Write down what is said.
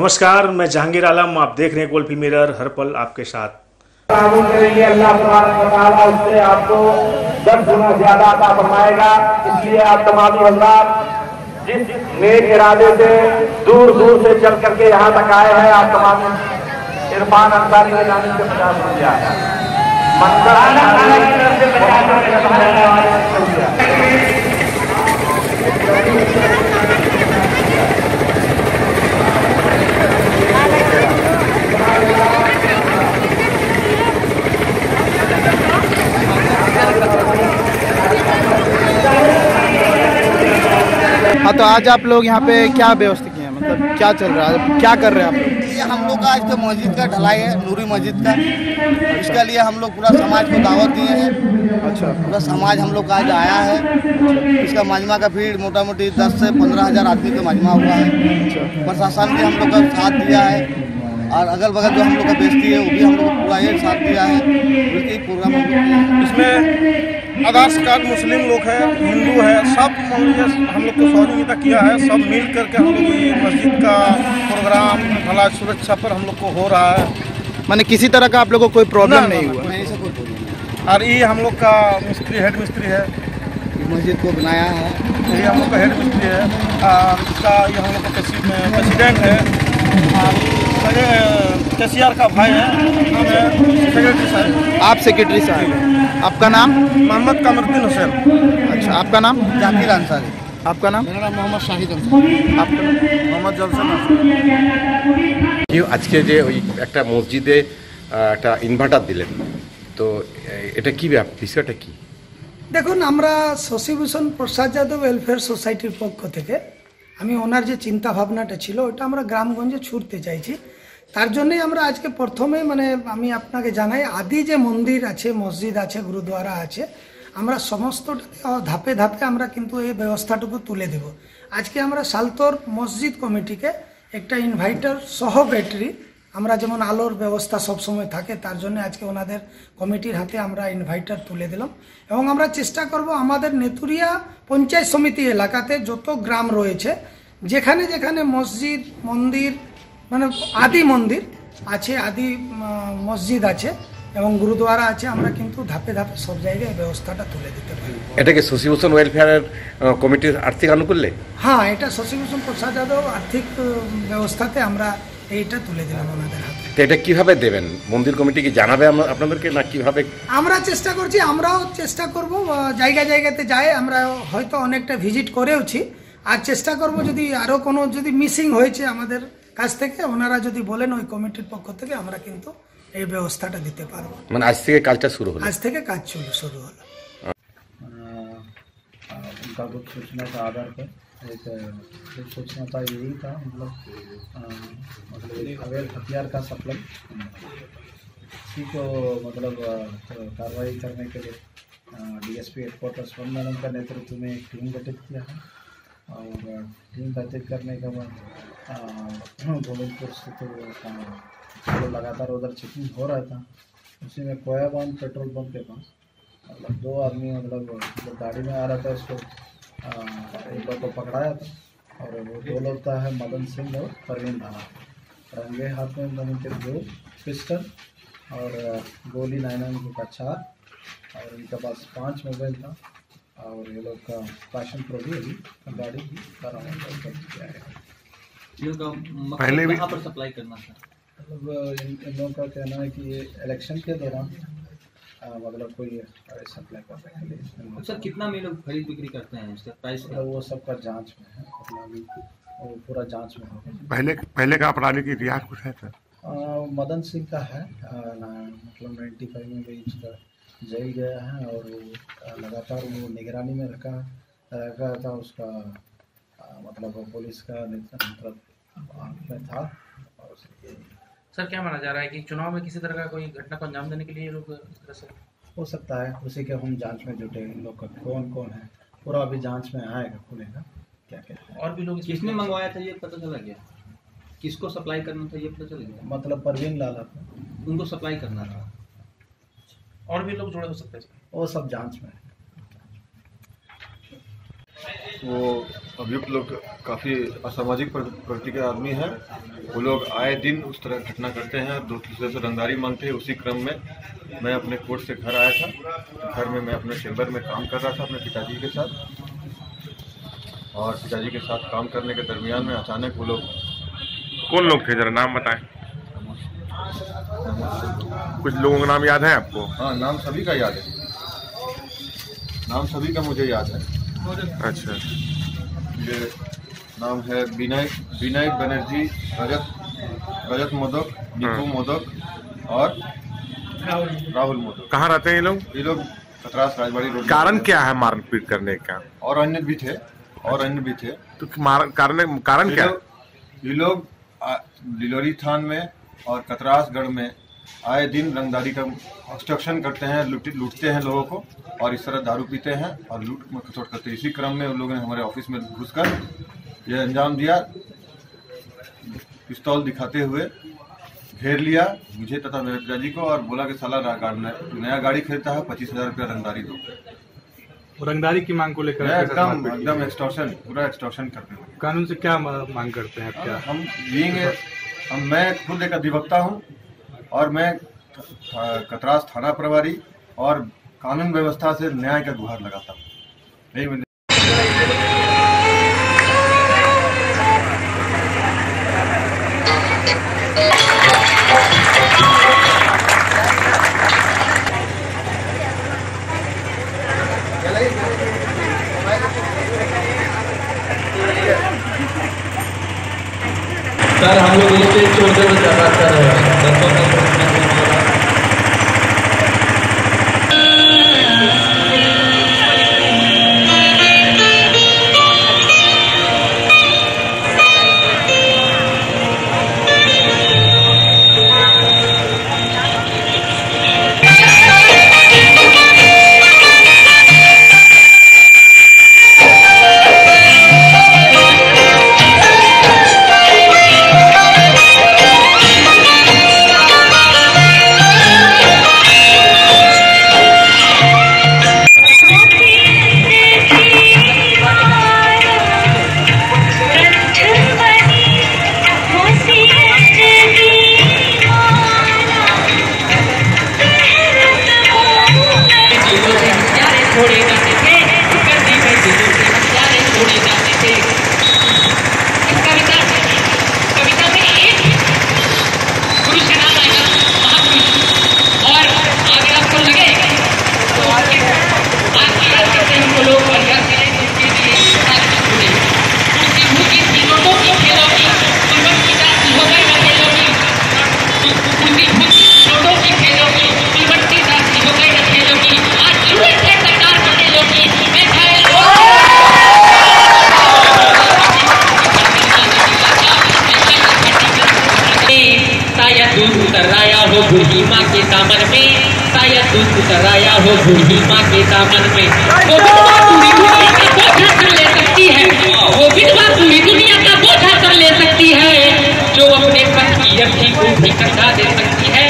नमस्कार मैं जहांगीर आलम आप देख रहे हैं गोल्फी मिरर हर पल आपके साथ करेंगे अल्लाह उससे आपको दस गुना ज़्यादा अता फरमाएगा इसलिए आप तमाम जिस नेक इरादे से दूर दूर से चल करके यहाँ तक आए हैं आप तमाम इरफान अंसारी के जाने से पचास रुपया हाँ तो आज आप लोग यहाँ पे क्या व्यवस्था किए हैं? मतलब क्या चल रहा है? क्या कर रहे हैं आप लोग? ये हम लोग का आज तो मस्जिद का ढलाई है नूरी मस्जिद का। इसके लिए हम लोग पूरा समाज को दावत दिए हैं। अच्छा। पूरा समाज हम लोग का आज आया है। इसका मजमा का भीड़ मोटा मोटी दस से पंद्रह हज़ार आदमी का मजमा हुआ है। प्रशासन ने हम लोग का साथ दिया है। और अगल बगल जो हम लोग का बेचती है वो भी हम लोग को पूरा एक साथ दिया है। बल्कि प्रोग्राम हम लोग इसमें आधार कार्ड मुस्लिम लोग हैं हिंदू है सब हम लोग को सहयोगिता किया है। सब मिल करके हम लोग ये मस्जिद का प्रोग्राम भला सुरक्षा पर हम लोग को हो रहा है। मैंने किसी तरह का आप लोगों को कोई प्रॉब्लम नहीं हुआ? और ये हम लोग का मिस्त्री हेड मिस्त्री है। मस्जिद को बनाया है। ये हम लोग का हेड मिस्त्री है। इसका ये हम लोग का प्रेसि- प्रेसिडेंट है और कैशियर का भाई है हम है सेक्रेटरी साहब आप सेक्रेटरी साहब हैं। आपका नाम मोहम्मद कमरुद्दीन हुसैन अच्छा आपका नाम जाकिर अंसारी आपका नाम मेरा नाम मोहम्मद शाहिद अंसारी आपका नाम मोहम्मद जलसन কেউ আজকে যে ওই একটা মসজিদে আহ, একটা ইনভার্টার দিলেন তো এ- এটা কি ব্যাপ- বিষয়টা কি দেখুন আমরা শশীভূষণ প্রসাদ যাদব ওয়েলফেয়ার সোসাইটির পক্ষ থেকে আমি ওনার যে চিন্তা ভাবনাটা ছিল ওটা আমরা গ্রামগঞ্জে ছুটতে চাইছি তার জন্যই আমরা আজকে প্রথমে মানে আমি আপনাকে জানাই, আদি যে মন্দির আছে, মসজিদ আছে গুরুদ্বারা আছে, আমরা সমস্তটাকে ধাপে ধাপে আমরা কিন্তু এই ব্যবস্থাটুকু তুলে দেব। আজকে আমরা সালতোর মসজিদ কমিটিকে একটা ইনভাইটার সহ ব্যাটারি আমরা যেমন আলোর ব্যবস্থা সবসময় থাকে, তার জন্য আজকে ওনাদের কমিটির হাতে আমরা ইনভাইটার তুলে দিলাম। এবং আমরা চেষ্টা করব আমাদের নেতুরিয়া পঞ্চায়েত সমিতি এলাকাতে যত গ্রাম রয়েছে, যেখানে যেখানে মসজিদ, মন্দির মানে আদি মন্দির আছে আদি মসজিদ আছে এবং গুরুদ্বারা আছে আমরা কিন্তু ধাপে ধাপে সব জায়গায় ব্যবস্থাটা তুলে দিতে পারি। এটাকে শশীভূষণ ওয়েলফেয়ারের আহ, কমিটির আর্থিক আনুকূল্যে? হ্যাঁ এটা শশীভূষণ প্রসাদ যাদব আর্থিক ব্যবস্থাতে আমরা এইটা তুলে দিলাম ওনাদের হাতে। তো এটা কীভাবে দেবেন? মন্দির কমিটি কি জানাবে আপনাদেরকে না কীভাবে? আমরা চেষ্টা করছি আমরাও চেষ্টা করব জায়গা জায়গাতে যাই আমরা হয়তো অনেকটা ভিজিট করেওছি। আর চেষ্টা করব যদি আরও কোনো যদি মিসিং হয়েছে আমাদের কাছ থেকে ওনারা যদি বলেন ওই কমিটির পক্ষ থেকে আমরা কিন্তু এই ব্যবস্থাটা দিতে পারবো মানে আজ থেকে কাজটা শুরু হলো আজ থেকে কাজ শুরু শুরু হলো अ, उनका कुछ सूचना का आधार पर एक अ, कुछ सूचना था यही था मतलब अ, मतलब एक अवैध हथियार का सप्लाई इसी को मतलब अ, कार्रवाई करने के लिए डीएसपी हेडक्वार्टर्स वन मैडम का नेतृत्व में एक टीम गठित किया है और टीम गठित करने के बाद गोविंदपुर स्थित जो लगातार उधर चेकिंग हो रहा था। उसी में कोयाबान पेट्रोल पंप के पास मतलब दो आदमी मतलब जो गाड़ी में आ रहा था उसको एक बार को पकड़ाया था। और वो दो लोग था है, मदन सिंह और परवीन धारा। रंगे हाथ में बनी के दो पिस्टल और गोली नाइन नाइन का चार, और इनके पास पाँच मोबाइल था। और ये लोग का पैशन प्रो भी अभी गाड़ी भी बरामद कर किया गया पहले भी मतलब इन लोगों का कहना है कि ये इलेक्शन के दौरान मतलब कोई सप्लाई करने के लिए सर कितना में लोग खरीद बिक्री करते हैं? इसका प्राइस मतलब वो सबका जाँच में है मतलब अभी वो पूरा जाँच में होगा। पहले पहले का अपराधी की इतिहास कुछ है सर? मदन सिंह का है मतलब नाइन्टी फाइव में भी उसका जेल गया है और वो लगातार वो निगरानी में रखा रखा था उसका आ, मतलब वो पुलिस का नेता- मतलब आँख में था और उसके- सर क्या माना जा रहा है कि चुनाव में किसी तरह का कोई घटना को अंजाम देने के लिए लोग इस तरह से? हो सकता है उसी के हम जाँच में जुटे इन लोग का कौन कौन है पूरा अभी जाँच में आएगा खुलेगा क्या क्या और भी लोग किसने मंगवाया था ये पता चला गया किसको सप्लाई करना था ये पता चल गया मतलब परवीन लाला को उनको सप्लाई करना था। और भी लोग जुड़े हो सकते हैं वो सब जाँच में वो अभियुक्त लोग काफ़ी असामाजिक प्र- प्रवृत्ति के आदमी हैं। वो लोग आए दिन उस तरह घटना करते हैं दो दूसरे से रंगदारी मांगते हैं। उसी क्रम में मैं अपने कोर्ट से घर आया था। घर में मैं अपने चैम्बर में काम कर रहा था अपने पिताजी के साथ। और पिताजी के साथ काम करने के दरमियान में अचानक वो लोग कौन लोग थे? जरा नाम बताएँ। कुछ लोगों का नाम याद है आपको? हाँ नाम सभी का याद है। नाम सभी का मुझे याद है। अच्छा। ये नाम है विनय विनय बनर्जी रजत रजत मोदक निपू मोदक और राहुल मोदक। कहाँ रहते हैं ये लोग? ये लोग खतरास राजबाड़ी रोड कारण क्या है मारपीट करने का? और अन्य भी थे और अन्य भी थे। तो कारण कारण क्या? ये लोग आ, लिलोरी थान में और कतरासगढ़ में आए दिन रंगदारी का ऑब्स्ट्रक्शन करते हैं लूट लूटते हैं लोगों को और इस तरह दारू पीते हैं और लूट खसोट करते हैं। इसी क्रम में उन लोगों ने हमारे ऑफ़िस में घुसकर यह अंजाम दिया पिस्तौल दिखाते हुए घेर लिया मुझे तथा मेरे पिताजी को और बोला कि साला नया गाड़ी खरीदता है पच्चीस हज़ार रुपया रंगदारी दो। रंगदारी की मांग को लेकर मैं एकदम एकदम एक्सटॉर्शन पूरा एक्सटॉर्शन करते हैं कानून से क्या मांग करते हैं क्या? हम बीइंग हम, मैं खुद एक अधिवक्ता हूँ और मैं कतरास थाना प्रभारी और कानून व्यवस्था से न्याय का गुहार लगाता हूँ। सर हम लोग छोड़ते हुए क्या बात कर रहे हैं। भराया हो बूढ़ी माँ के दामन में। वो अच्छा। विधवा पूरी दुनिया का बोझा कर ले सकती है। वो विधवा पूरी दुनिया का बोझा कर ले सकती है। जो अपने पति की को भी कंधा दे सकती है।